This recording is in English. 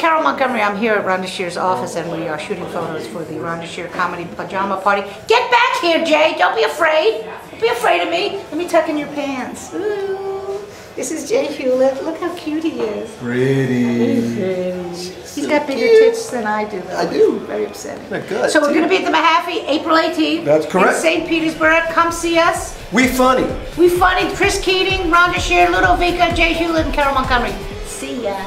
Carole Montgomery. I'm here at Rhonda Shear's office and we are shooting photos for the Rhonda Shear Comedy Pajama Party. Get back here, Jay. Don't be afraid. Don't be afraid of me. Let me tuck in your pants. Ooh. This is Jay Hewlett. Look how cute he is. Pretty. He's got bigger tits than I do. Though. I do. Very upsetting. They're good, So we're going to be at the Mahaffey April 18th. That's correct. In St. Petersburg. Come see us. We funny. We funny Chris Keating, Rhonda Shear, Ludovica, Jay Hewlett, and Carole Montgomery. See ya.